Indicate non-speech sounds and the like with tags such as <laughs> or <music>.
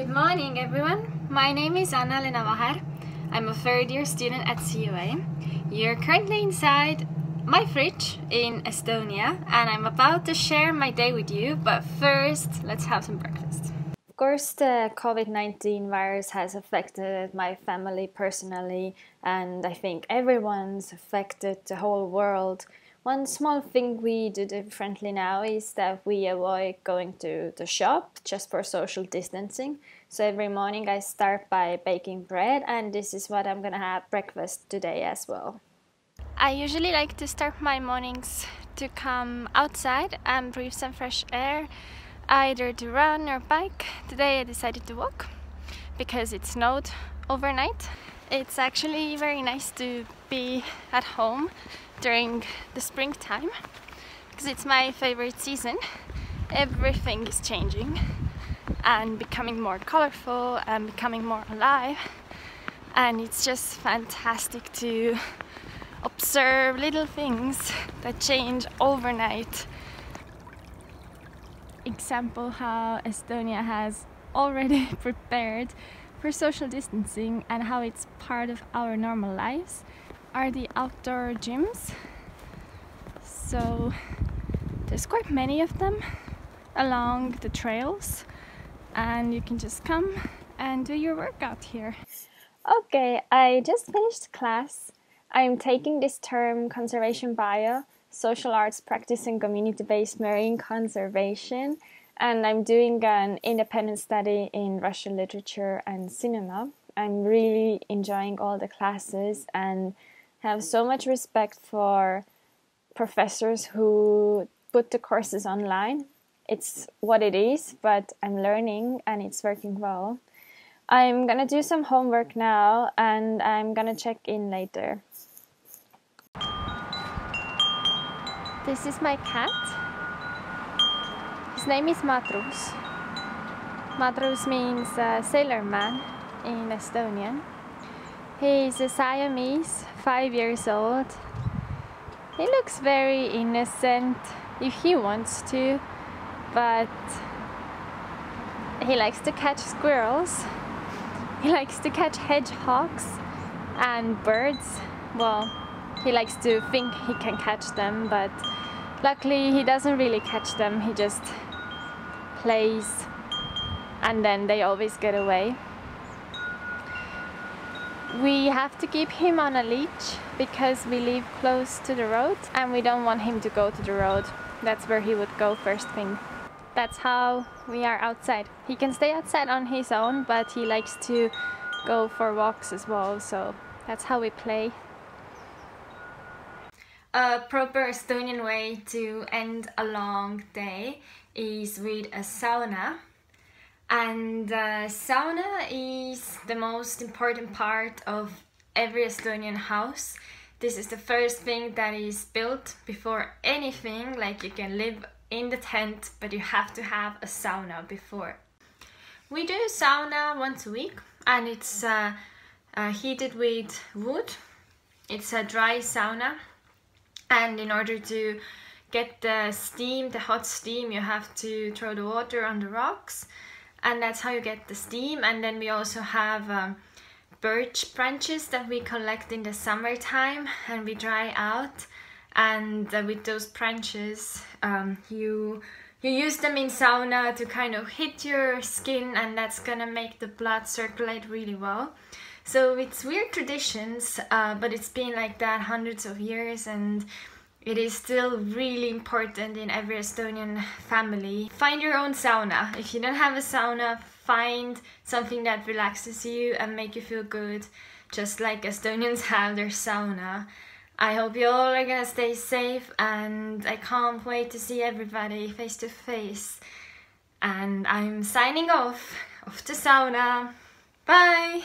Good morning everyone. My name is Annaleena Vaher. I'm a third year student at COA. You're currently inside my fridge in Estonia and I'm about to share my day with you, but first let's have some breakfast. Of course, the COVID 19 virus has affected my family personally, and I think everyone's affected the whole world. One small thing we do differently now is that we avoid going to the shop just for social distancing. So every morning I start by baking bread, and this is what I'm gonna have breakfast today as well. I usually like to start my mornings to come outside and breathe some fresh air, either to run or bike. Today I decided to walk because it snowed overnight. It's actually very nice to be at home during the springtime because it's my favorite season. Everything is changing and becoming more colorful and becoming more alive and it's just fantastic to observe little things that change overnight. Example how Estonia has already <laughs> prepared for social distancing and how it's part of our normal lives are the outdoor gyms. So there's quite many of them along the trails and you can just come and do your workout here. Okay, I just finished class I'm taking this term conservation bio, social arts practice and community based marine conservation, and I'm doing an independent study in Russian literature and cinema. I'm really enjoying all the classes and have so much respect for professors who put the courses online. It's what it is, but I'm learning and it's working well. I'm gonna do some homework now and I'm gonna check in later. This is my cat. His name is Matrus. Matrus means uh, sailor man in Estonian. He is a Siamese, five years old. He looks very innocent if he wants to, but he likes to catch squirrels he likes to catch hedgehogs and birds. Well, he likes to think he can catch them, but luckily he doesn't really catch them. He just plays and then they always get away. We have to keep him on a leash because we live close to the road and we don't want him to go to the road. That's where he would go first thing that's how we are outside. He can stay outside on his own, but he likes to go for walks as well, so that's how we play. A proper Estonian way to end a long day is with a sauna. And uh, sauna is the most important part of every Estonian house. This is the first thing that is built before anything, like you can live in the tent, but you have to have a sauna before. We do sauna once a week and it's uh, uh, heated with wood. It's a dry sauna and in order to get the steam, the hot steam, you have to throw the water on the rocks. And that's how you get the steam. And then we also have um, birch branches that we collect in the summertime and we dry out. And uh, with those branches um, you you use them in sauna to kind of hit your skin and that's gonna make the blood circulate really well so it's weird traditions uh, but it's been like that hundreds of years and it is still really important in every Estonian family. Find your own sauna. If you don't have a sauna, find something that relaxes you and make you feel good, just like Estonians <laughs> have their sauna. I hope you all are gonna stay safe and I can't wait to see everybody face to face. And I'm signing off, off to sauna. Bye!